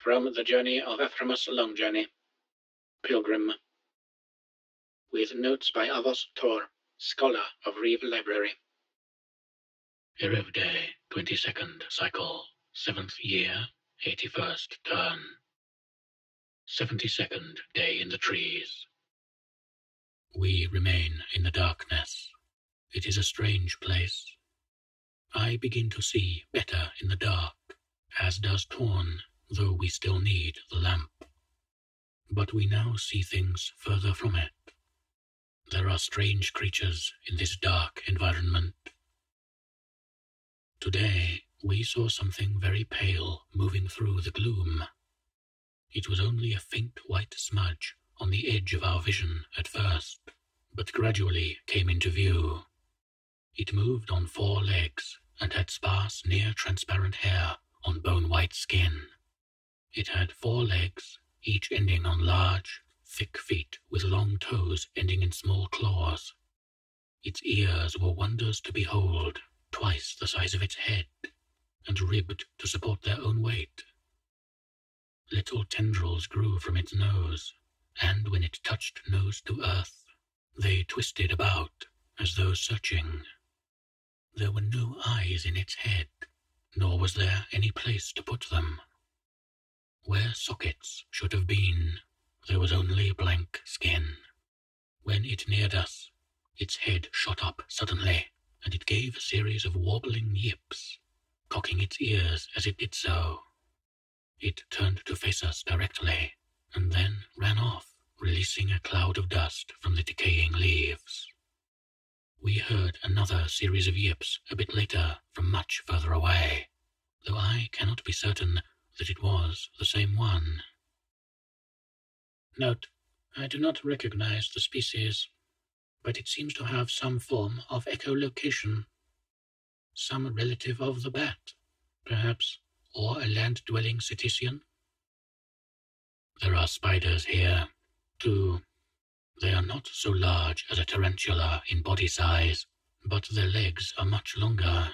From the journey of Ephramus Longjourney, Pilgrim, with notes by Avos Tor, scholar of Reeve Library. Erevday, 22nd cycle, 7th year, 81st turn. 72nd day in the trees. We remain in the darkness. It is a strange place. I begin to see better in the dark, as does Torn, though we still need the lamp. But we now see things further from it. There are strange creatures in this dark environment. Today, we saw something very pale moving through the gloom. It was only a faint white smudge on the edge of our vision at first, but gradually came into view. It moved on four legs and had sparse, near transparent hair on bone white skin. It had four legs, each ending on large, thick feet with long toes ending in small claws. Its ears were wonders to behold, twice the size of its head, and ribbed to support their own weight. Little tendrils grew from its nose, and when it touched nose to earth, they twisted about as though searching. There were no eyes in its head, nor was there any place to put them. Where sockets should have been, there was only blank skin. When it neared us, its head shot up suddenly, and it gave a series of wobbling yips, cocking its ears as it did so. It turned to face us directly, and then ran off, releasing a cloud of dust from the decaying leaves. We heard another series of yips a bit later from much further away, though I cannot be certain that it was the same one. Note, I do not recognize the species, but it seems to have some form of echolocation. Some relative of the bat, perhaps, or a land-dwelling cetacean. There are spiders here, too. They are not so large as a tarantula in body size, but their legs are much longer,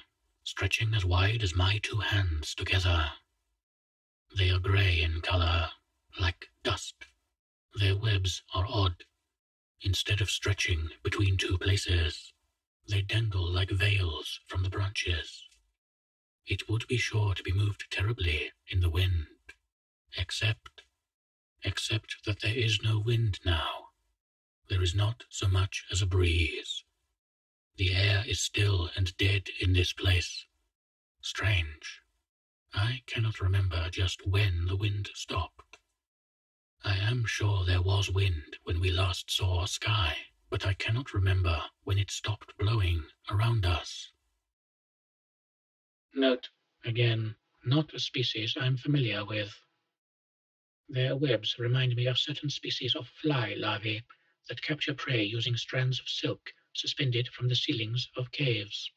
stretching as wide as my two hands together. They are grey in color, like dust. Their webs are odd. Instead of stretching between two places, they dangle like veils from the branches. It would be sure to be moved terribly in the wind, except, except that there is no wind now. There is not so much as a breeze. The air is still and dead in this place. Strange. I cannot remember just when the wind stopped. I am sure there was wind when we last saw a sky, but I cannot remember when it stopped blowing around us. Note, again, not a species I'm familiar with. Their webs remind me of certain species of fly larvae that capture prey using strands of silk suspended from the ceilings of caves.